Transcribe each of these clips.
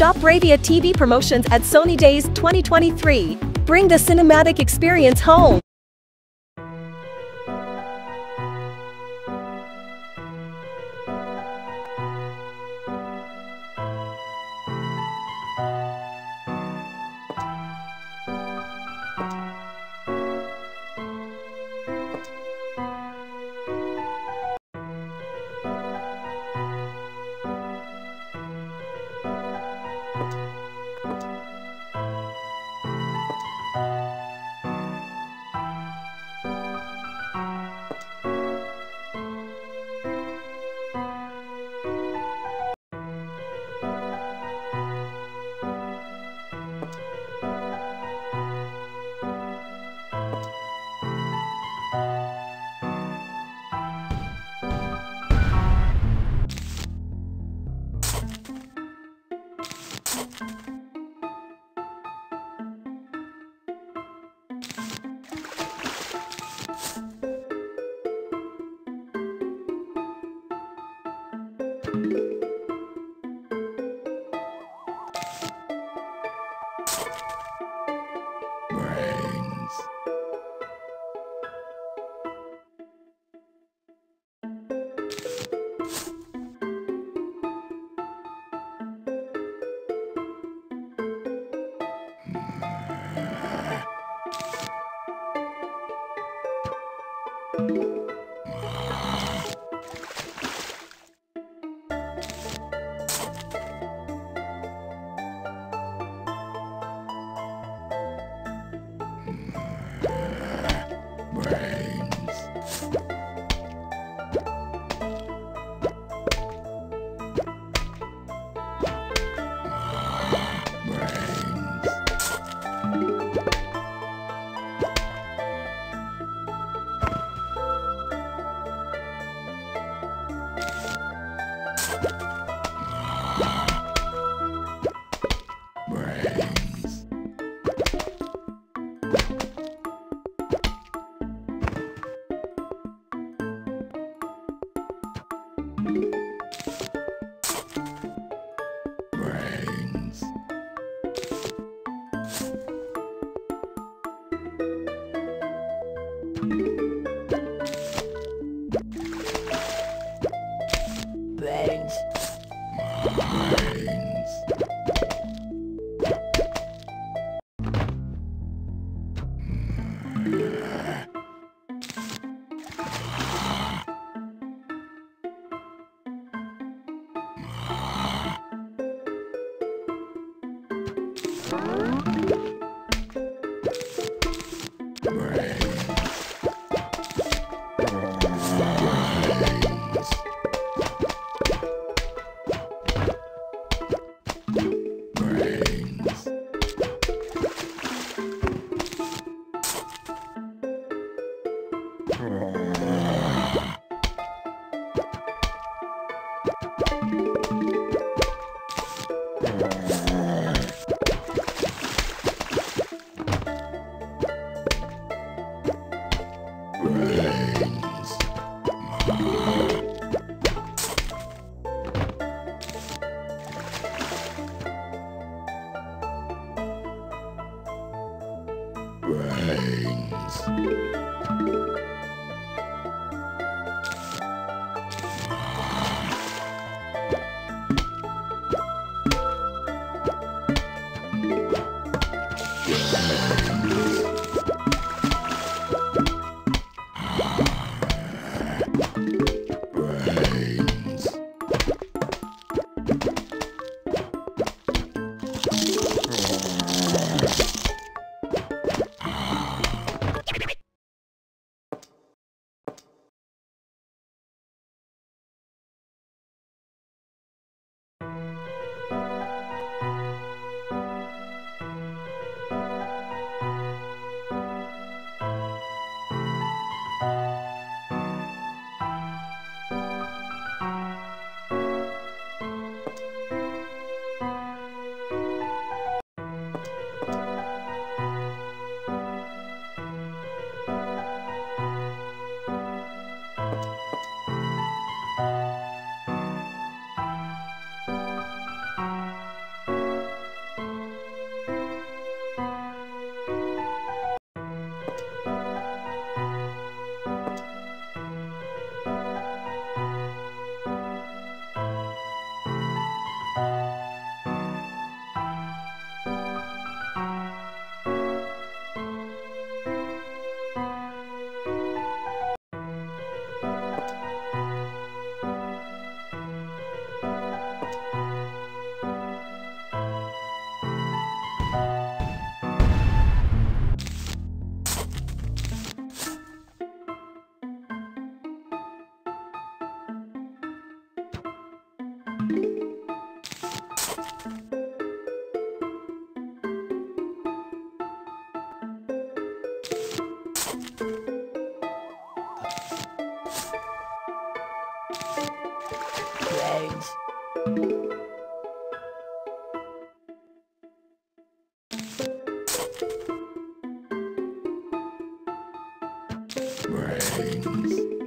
Shop Bravia TV promotions at Sony Days 2023. Bring the cinematic experience home. things.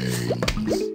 Thanks.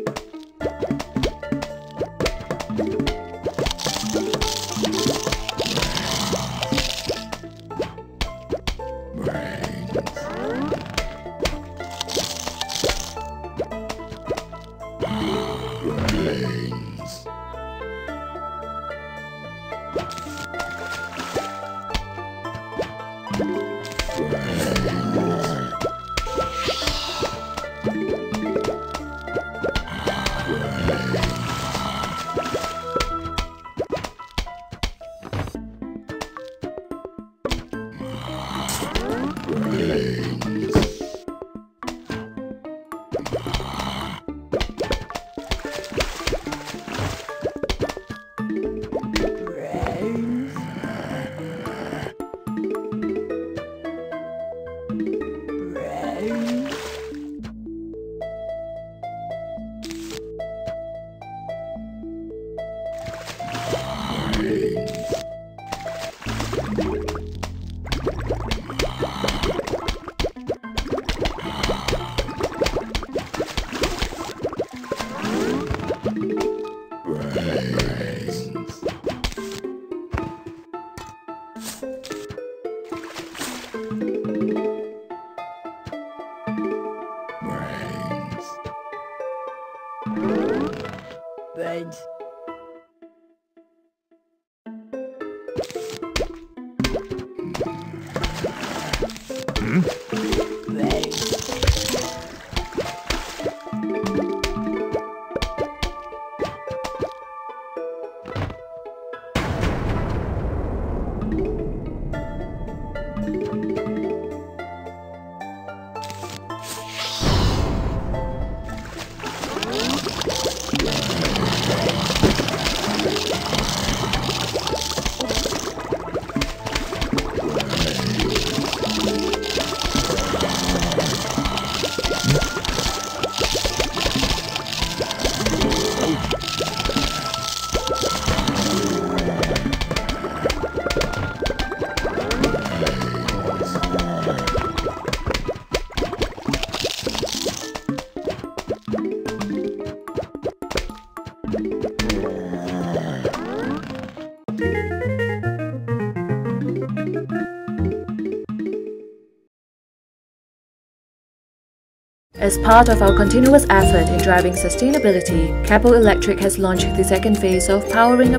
bed. As part of our continuous effort in driving sustainability, Keppel Electric has launched the second phase of Powering